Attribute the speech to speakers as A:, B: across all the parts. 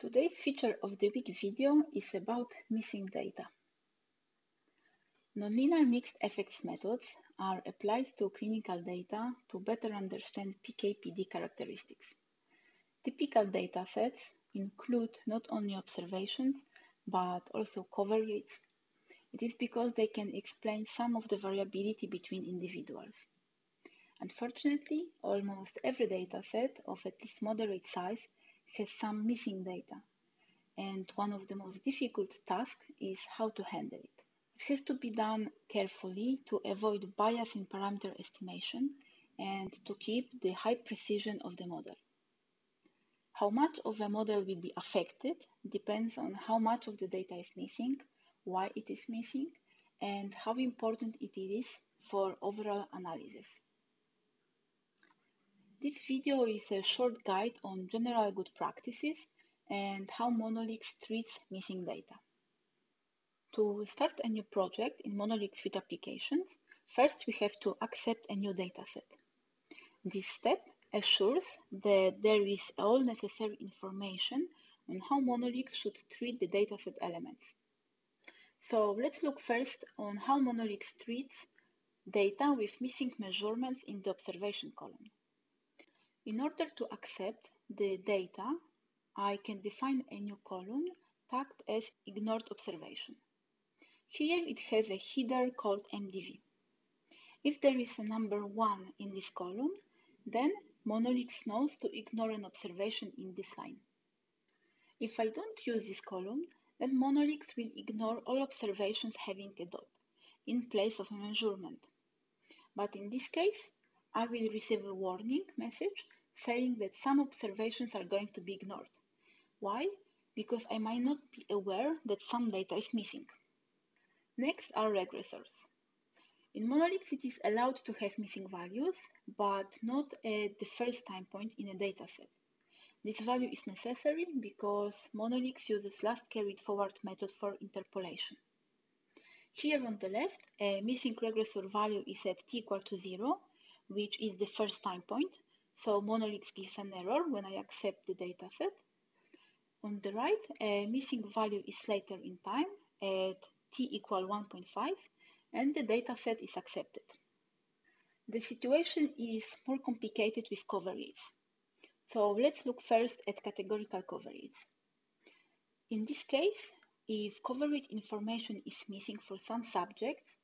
A: Today's feature of the week video is about missing data. Nonlinear mixed effects methods are applied to clinical data to better understand PK/PD characteristics. Typical data sets include not only observations but also covariates. It is because they can explain some of the variability between individuals. Unfortunately, almost every data set of at least moderate size has some missing data, and one of the most difficult tasks is how to handle it. It has to be done carefully to avoid bias in parameter estimation and to keep the high precision of the model. How much of a model will be affected depends on how much of the data is missing, why it is missing, and how important it is for overall analysis. This video is a short guide on general good practices and how Monolix treats missing data. To start a new project in Monolix Suite applications, first we have to accept a new dataset. This step assures that there is all necessary information on how Monolix should treat the dataset elements. So let's look first on how Monolix treats data with missing measurements in the observation column. In order to accept the data, I can define a new column tagged as ignored observation. Here it has a header called MDV. If there is a number 1 in this column, then Monolix knows to ignore an observation in this line. If I don't use this column, then Monolix will ignore all observations having a dot in place of a measurement. But in this case, I will receive a warning message saying that some observations are going to be ignored. Why? Because I might not be aware that some data is missing. Next are regressors. In Monolix, it is allowed to have missing values, but not at the first time point in a dataset. This value is necessary because Monolix uses last carried forward method for interpolation. Here on the left, a missing regressor value is at t equal to 0 which is the first time point. So Monolix gives an error when I accept the dataset. On the right, a missing value is later in time at t equal 1.5 and the dataset is accepted. The situation is more complicated with covariates. So let's look first at categorical covariates. In this case, if covariate information is missing for some subjects,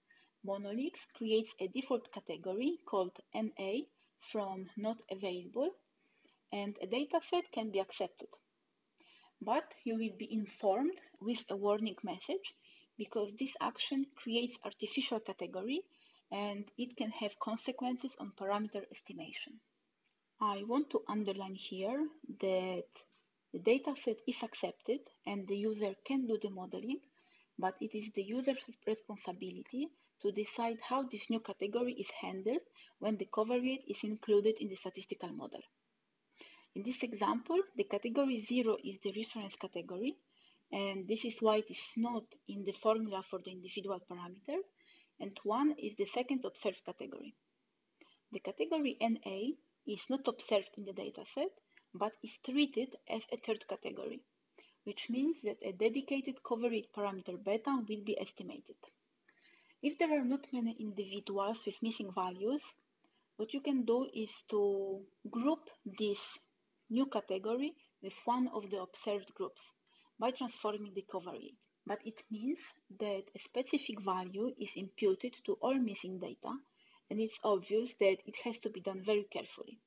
A: Monolix creates a default category called NA from not available and a dataset can be accepted. But you will be informed with a warning message because this action creates artificial category and it can have consequences on parameter estimation. I want to underline here that the dataset is accepted and the user can do the modeling, but it is the user's responsibility to decide how this new category is handled when the covariate is included in the statistical model. In this example, the category 0 is the reference category, and this is why it is not in the formula for the individual parameter, and 1 is the second observed category. The category NA is not observed in the dataset, but is treated as a third category, which means that a dedicated covariate parameter beta will be estimated. If there are not many individuals with missing values, what you can do is to group this new category with one of the observed groups by transforming the covariate. But it means that a specific value is imputed to all missing data, and it's obvious that it has to be done very carefully.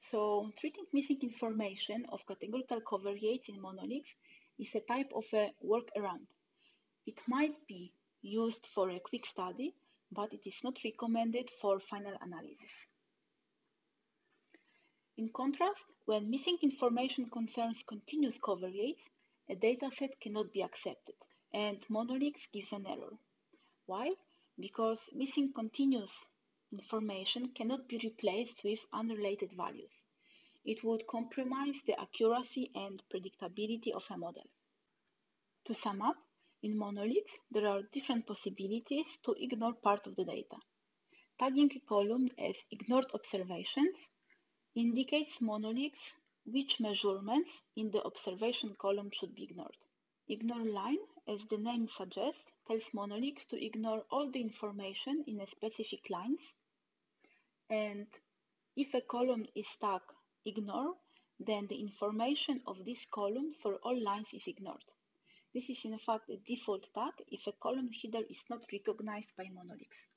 A: So treating missing information of categorical covariates in Monolix is a type of a workaround. It might be used for a quick study, but it is not recommended for final analysis. In contrast, when missing information concerns continuous covariates, a dataset cannot be accepted, and Monolix gives an error. Why? Because missing continuous information cannot be replaced with unrelated values. It would compromise the accuracy and predictability of a model. To sum up, in Monolix, there are different possibilities to ignore part of the data. Tagging a column as ignored observations indicates Monolix which measurements in the observation column should be ignored. Ignore line, as the name suggests, tells Monolix to ignore all the information in a specific lines. And if a column is tag ignore, then the information of this column for all lines is ignored. This is in fact a default tag if a column header is not recognized by Monolix.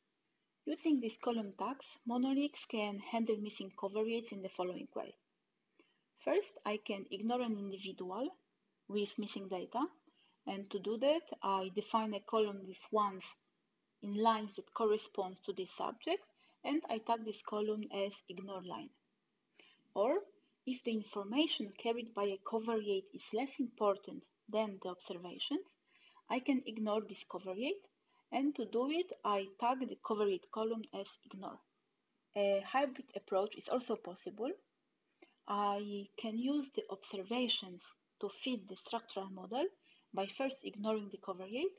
A: Using these column tags, Monolix can handle missing covariates in the following way. First, I can ignore an individual with missing data. And to do that, I define a column with ones in lines that corresponds to this subject, and I tag this column as ignore line. Or, if the information carried by a covariate is less important than the observations, I can ignore this covariate, and to do it, I tag the covariate column as ignore. A hybrid approach is also possible. I can use the observations to fit the structural model by first ignoring the covariate,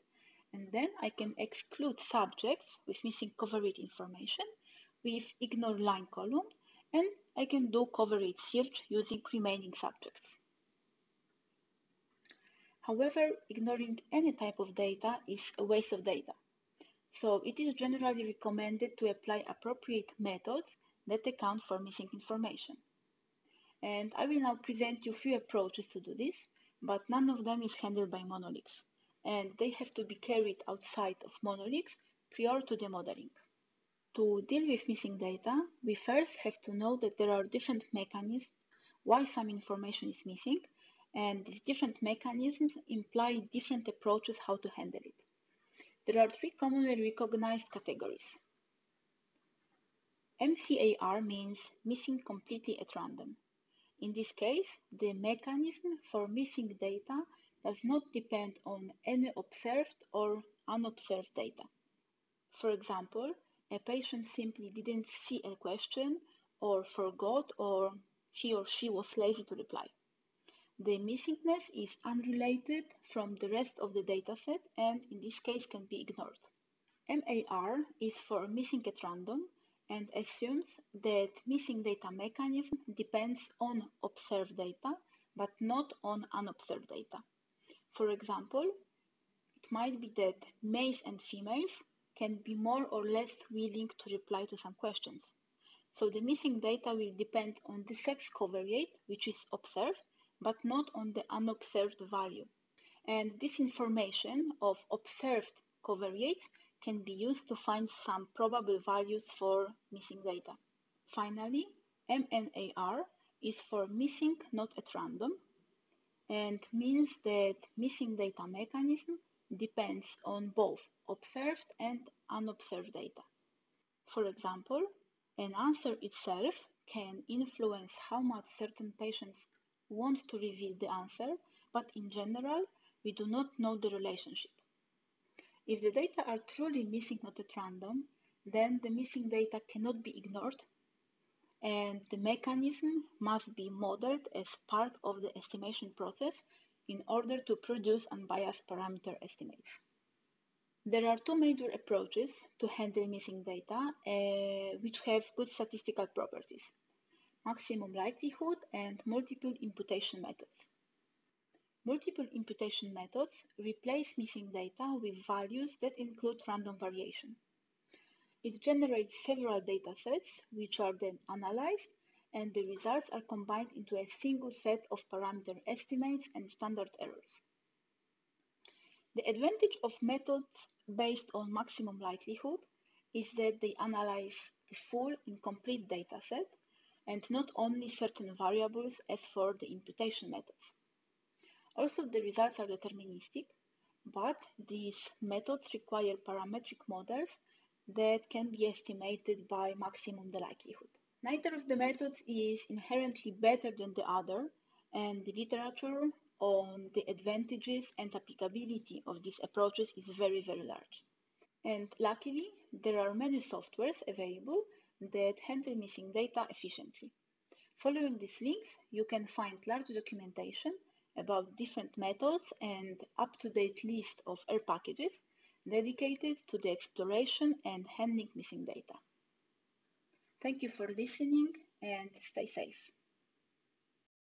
A: and then I can exclude subjects with missing covariate information with ignore line column, and I can do covariate search using remaining subjects. However, ignoring any type of data is a waste of data. So it is generally recommended to apply appropriate methods that account for missing information. And I will now present you few approaches to do this, but none of them is handled by Monolix, and they have to be carried outside of Monolix prior to the modeling. To deal with missing data, we first have to know that there are different mechanisms why some information is missing, and these different mechanisms imply different approaches how to handle it. There are three commonly recognized categories. MCAR means missing completely at random. In this case, the mechanism for missing data does not depend on any observed or unobserved data. For example, a patient simply didn't see a question or forgot or he or she was lazy to reply. The missingness is unrelated from the rest of the dataset and in this case can be ignored. MAR is for missing at random and assumes that missing data mechanism depends on observed data, but not on unobserved data. For example, it might be that males and females can be more or less willing to reply to some questions. So the missing data will depend on the sex covariate, which is observed, but not on the unobserved value. And this information of observed covariates can be used to find some probable values for missing data. Finally, MNAR is for missing not at random and means that missing data mechanism depends on both observed and unobserved data. For example, an answer itself can influence how much certain patients want to reveal the answer, but in general, we do not know the relationship. If the data are truly missing not at random, then the missing data cannot be ignored and the mechanism must be modeled as part of the estimation process in order to produce unbiased parameter estimates. There are two major approaches to handle missing data uh, which have good statistical properties maximum likelihood and multiple imputation methods. Multiple imputation methods replace missing data with values that include random variation. It generates several data sets, which are then analyzed and the results are combined into a single set of parameter estimates and standard errors. The advantage of methods based on maximum likelihood is that they analyze the full incomplete dataset and not only certain variables as for the imputation methods. Also, the results are deterministic, but these methods require parametric models that can be estimated by maximum the likelihood. Neither of the methods is inherently better than the other, and the literature on the advantages and applicability of these approaches is very, very large. And luckily, there are many softwares available that handle missing data efficiently. Following these links, you can find large documentation about different methods and up-to-date list of R packages dedicated to the exploration and handling missing data. Thank you for listening and stay safe.